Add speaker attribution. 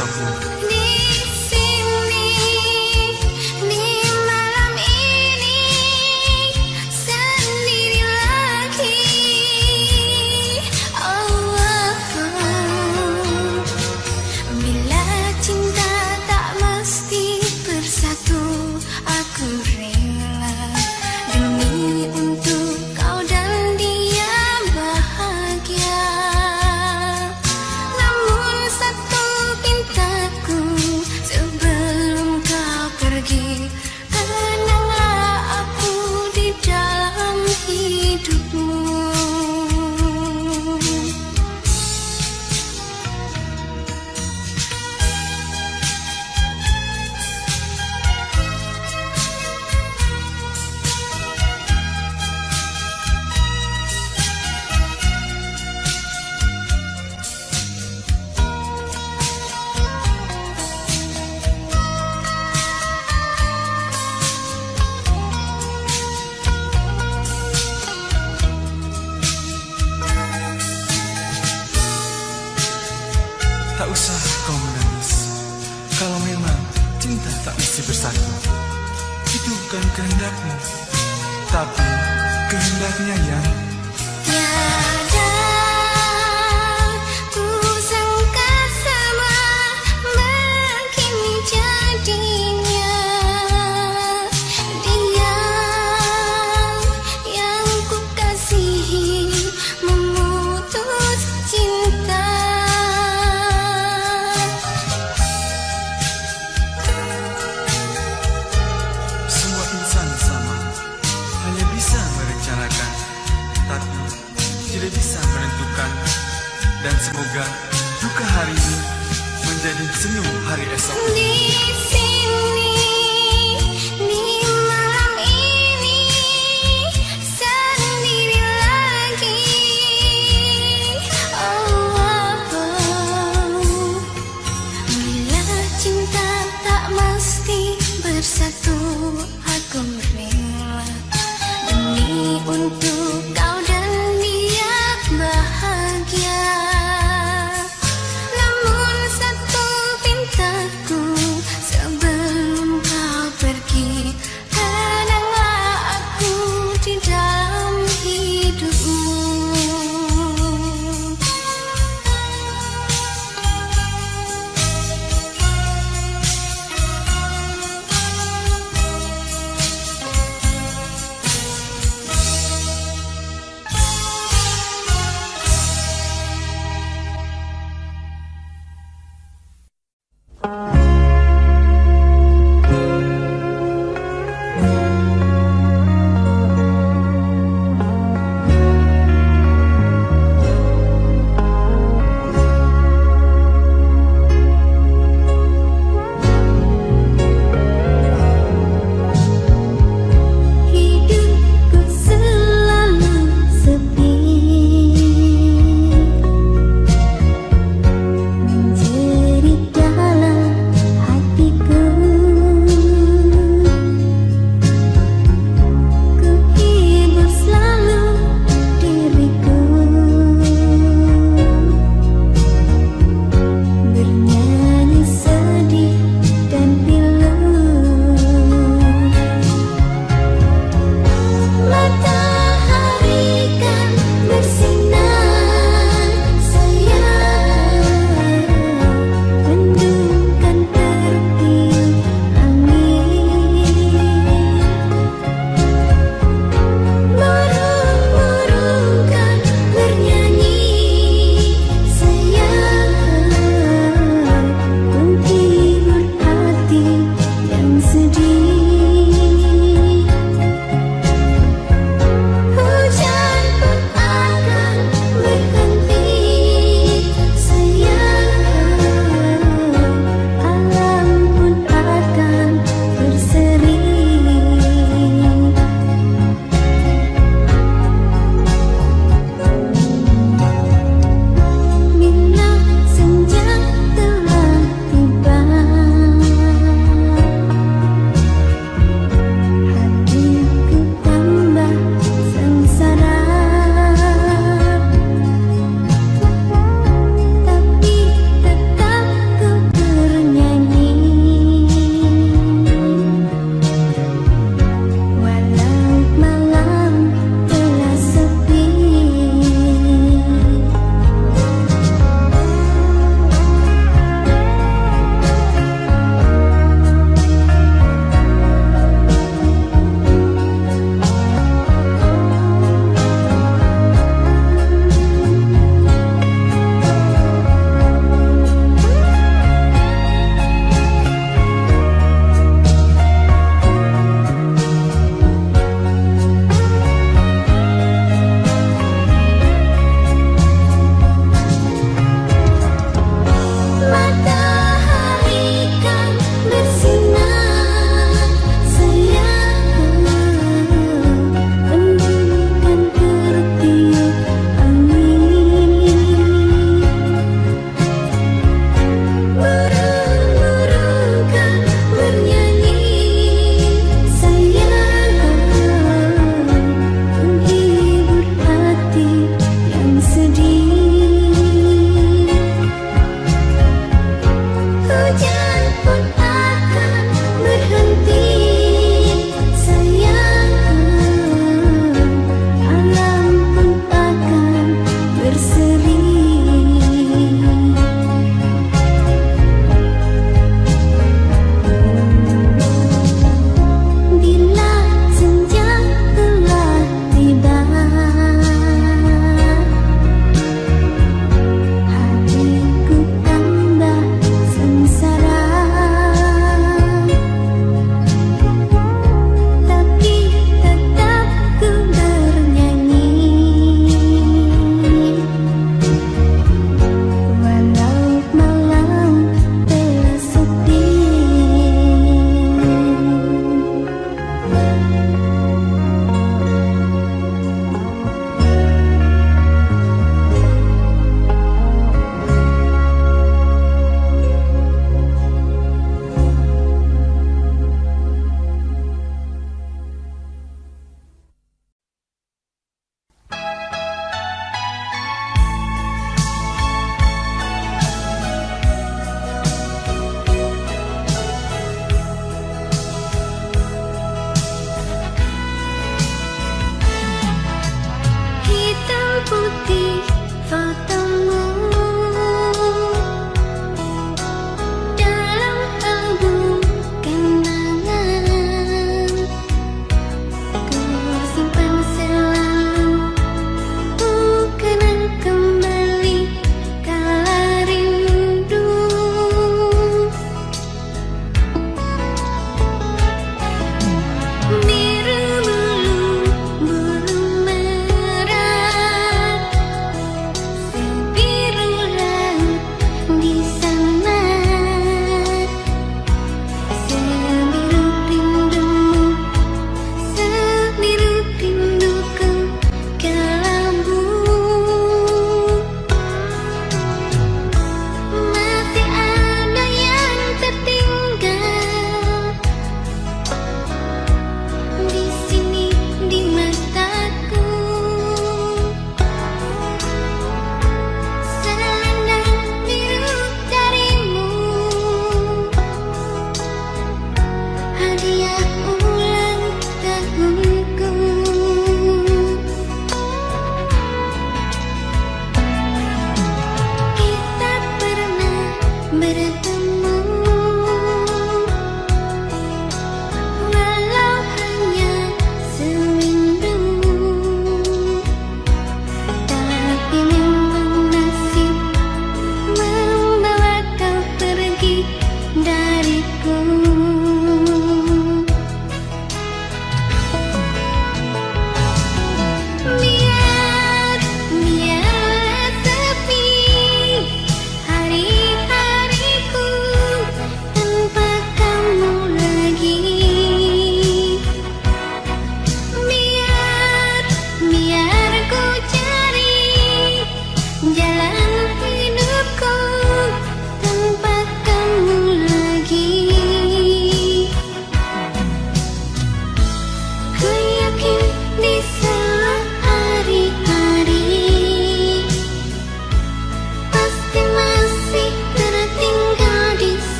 Speaker 1: something.